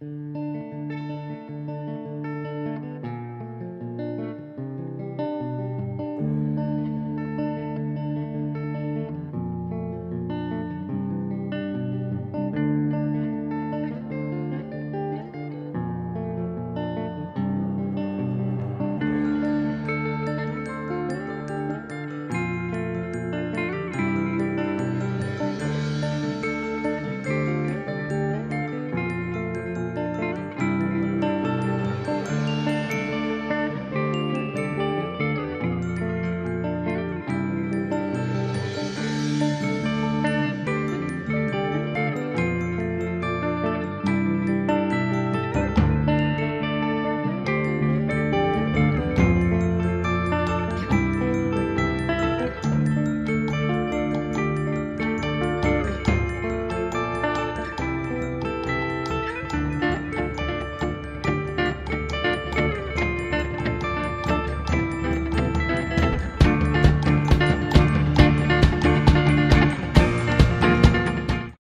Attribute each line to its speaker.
Speaker 1: you